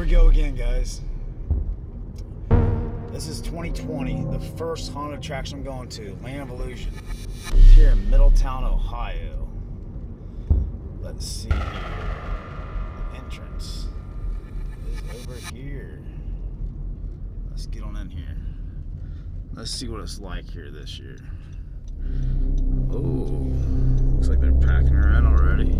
we go again, guys. This is 2020, the first haunted attraction I'm going to, Land of Illusion, It's here in Middletown, Ohio. Let's see. The entrance is over here. Let's get on in here. Let's see what it's like here this year. Oh, looks like they're packing her in already.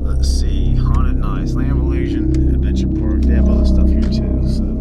Let's see, Haunted Nights, Land of Illusion, Adventure Park. They have other stuff here too. So.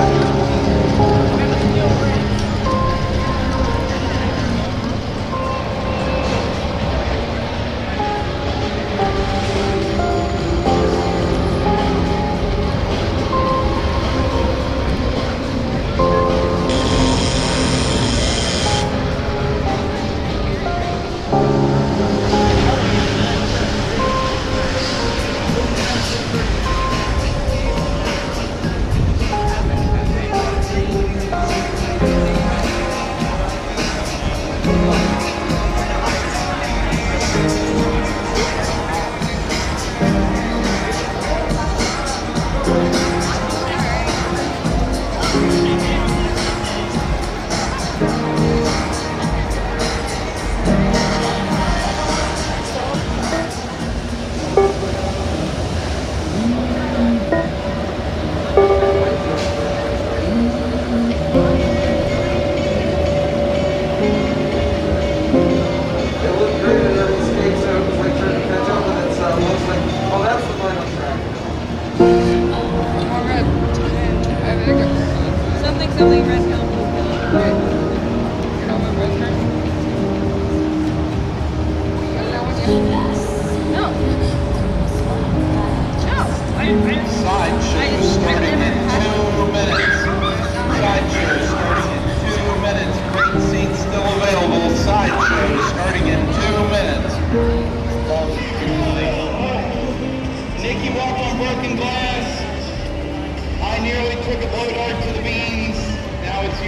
It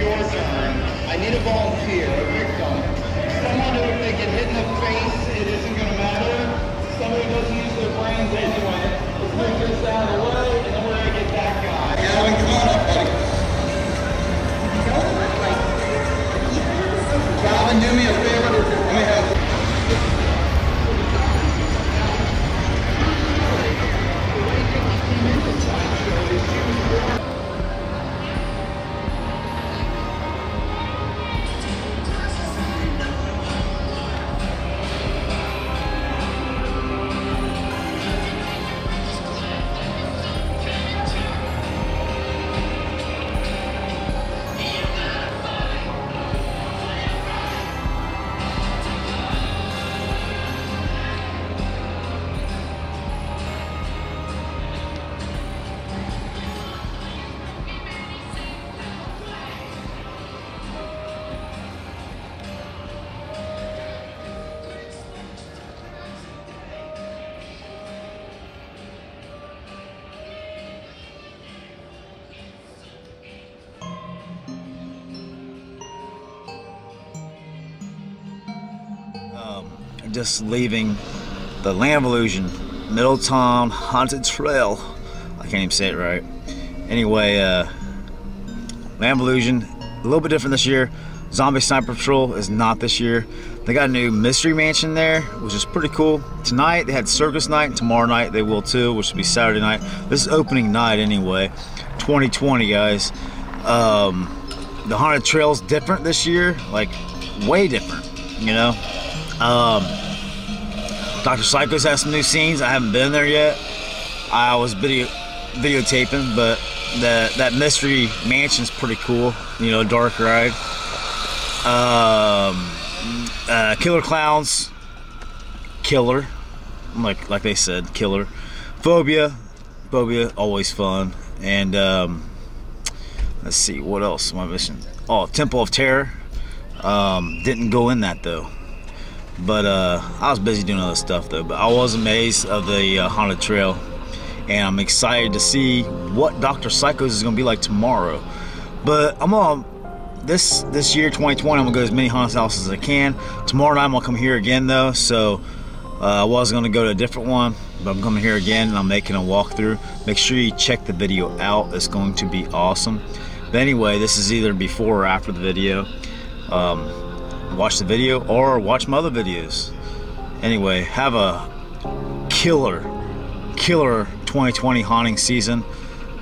your turn. I need a volunteer, a victim. Someone who, if they get hit in the face, it isn't going to matter. Somebody who doesn't use their brains anyway. Let's move this out of the way, and then we're going to get that guy. Gavin, come on up, buddy. Calvin, do me a favor. Just leaving the Land of Illusion, Middletown Haunted Trail. I can't even say it right. Anyway, uh, Land of Illusion, a little bit different this year. Zombie Sniper Patrol is not this year. They got a new Mystery Mansion there, which is pretty cool. Tonight they had Circus Night, and tomorrow night they will too, which will be Saturday night. This is opening night anyway, 2020, guys. Um, the Haunted Trail's different this year, like way different, you know. Um, Dr. Psycho's has some new scenes. I haven't been there yet. I was video videotaping, but the that mystery mansion's pretty cool. You know, dark ride. Um, uh, Killer Clowns, killer, like like they said, killer. Phobia, Phobia, always fun. And um, let's see, what else am I missing? Oh, Temple of Terror. Um, didn't go in that though. But uh, I was busy doing other stuff though. But I was amazed of the uh, haunted trail, and I'm excited to see what Doctor Psychos is gonna be like tomorrow. But I'm gonna this this year 2020 I'm gonna go to as many haunted houses as I can. Tomorrow night I'm gonna come here again though. So uh, I was gonna go to a different one, but I'm coming here again and I'm making a walkthrough. Make sure you check the video out. It's going to be awesome. But anyway, this is either before or after the video. Um, watch the video or watch my other videos. Anyway, have a killer, killer 2020 haunting season.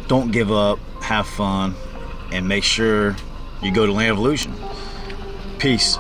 Don't give up, have fun, and make sure you go to Land of Illusion. Peace.